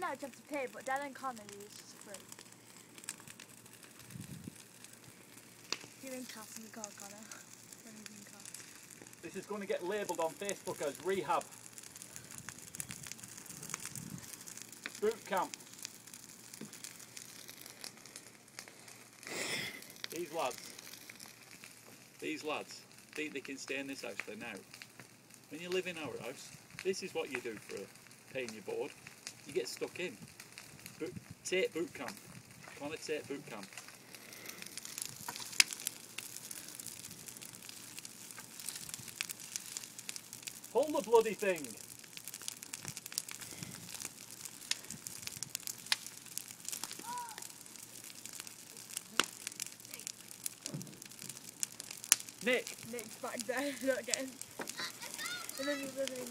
run out, you have to pay, but Dad and Conor use free. You're in class in the car, Conor. In. This is going to get labelled on Facebook as rehab. Boot camp. These lads, these lads think they can stay in this house for now. When you live in our house, this is what you do for paying your board. You get stuck in. Boot, Tate boot camp. Conor Tate boot camp. Hold the bloody thing! Nick, Nick's back there, not getting. And then he's living.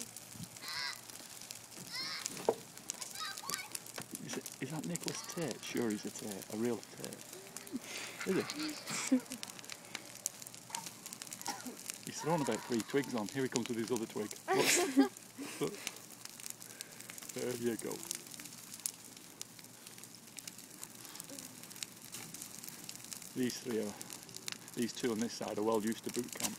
is, it, is that Nicholas Tate? Sure he's a Tate, a real Tate. Is it? He's thrown about three twigs on. Here he comes with his other twig. Look. Look. There you go. These three are, these two on this side are well used to boot camp.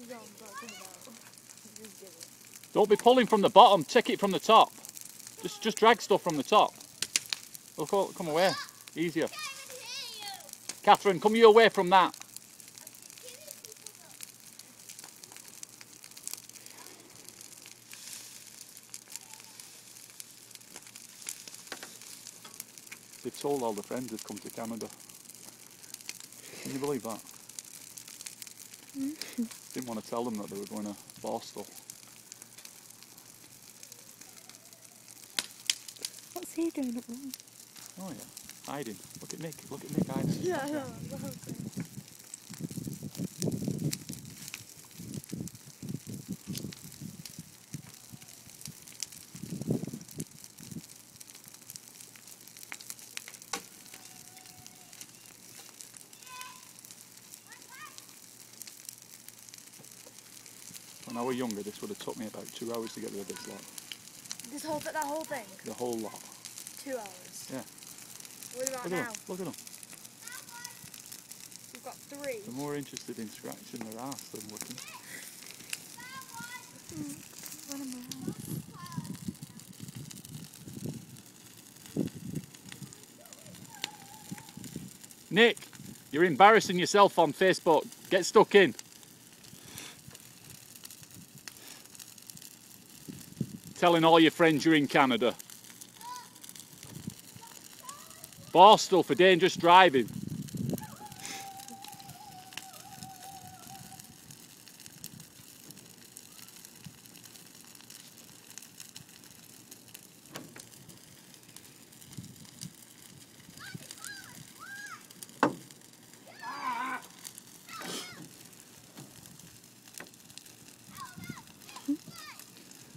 He's on, but come about. Just give it. Don't be pulling from the bottom, take it from the top. Just just drag stuff from the top. Look, oh, come away. Easier. Catherine, come you away from that. They've told all the friends they've come to Canada. Can you believe that? Didn't want to tell them that they were going to Borstal. He doing up there? Oh yeah, hiding. Look at Nick. Look at Nick hiding. Yeah, I know. the whole thing. When I was younger, this would have took me about two hours to get rid of this lot. This whole that whole thing, The whole lot. Two hours. Yeah. What about Look at now? them. Look at them. We've got three. They're more interested in scratching their ass than looking. One of my Nick, you're embarrassing yourself on Facebook. Get stuck in. Telling all your friends you're in Canada. Borstal for dangerous driving.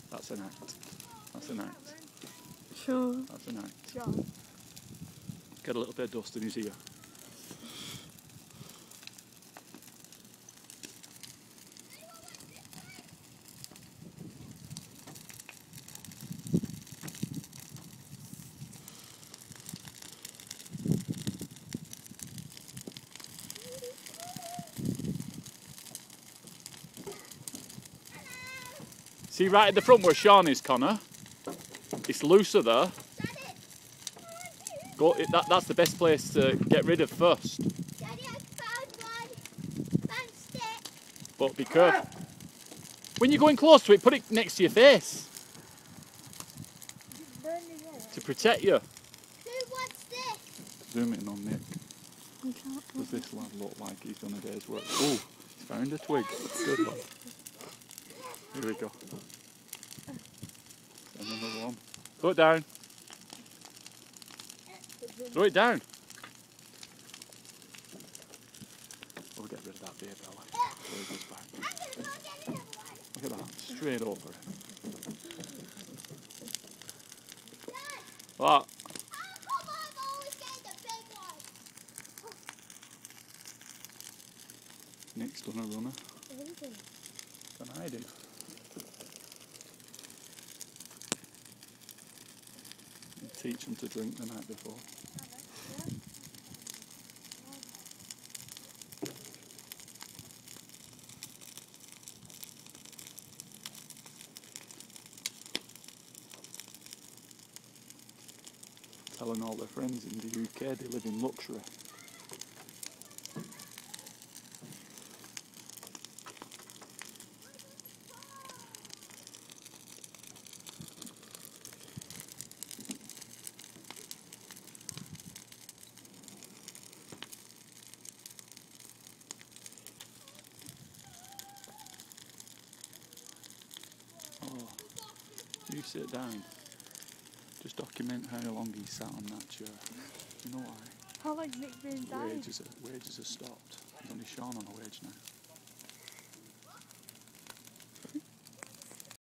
That's an act. That's an act. Sure. That's an act. John. Get a little bit of dust in his ear. See right at the front where Sean is, Conor? It's looser there. Go, that, that's the best place to get rid of first. Daddy, I found one. Found. But be careful. When you're going close to it, put it next to your face Burn his hair. to protect you. Who wants this? Zoom in on Nick. Does this lad look like he's done a day's work? Oh, he's found a twig. Good lad. Here we go. Send another one. Throw it down. Throw it down. We'll get rid of that beer, Bella. Before he goes back. I'm gonna get another. Look at that. Straight over it. What? How come I'm always getting the big one? Nick's done a runner. Really? Than I do. You teach them to drink the night before. Telling all their friends in the UK they live in luxury. Oh, you sit down. Just document how long he sat on that chair. You know why? How long Nick been dying? Wages are, wages are stopped. He's only Sean on a wage now.